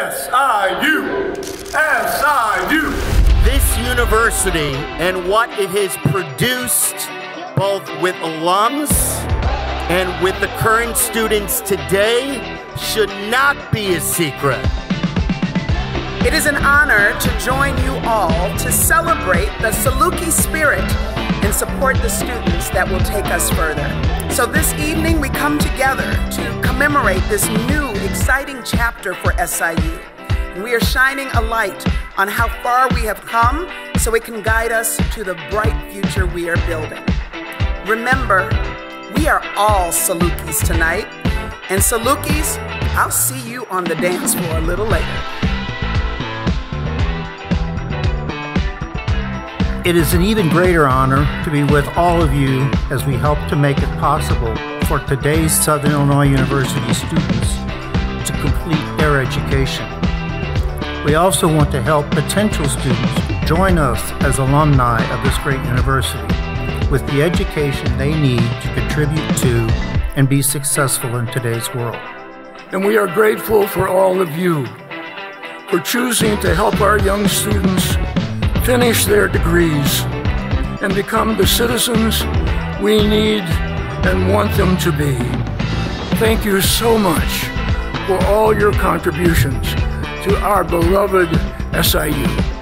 SIU! SIU! This university and what it has produced, both with alums and with the current students today, should not be a secret. It is an honor to join you all to celebrate the Saluki spirit and support the students that will take us further. So this evening we come together to commemorate this new exciting chapter for SIU. We are shining a light on how far we have come so it can guide us to the bright future we are building. Remember, we are all Salukis tonight, and Salukis, I'll see you on the dance floor a little later. It is an even greater honor to be with all of you as we help to make it possible for today's Southern Illinois University students to complete their education. We also want to help potential students join us as alumni of this great university with the education they need to contribute to and be successful in today's world. And we are grateful for all of you for choosing to help our young students finish their degrees and become the citizens we need and want them to be. Thank you so much for all your contributions to our beloved SIU.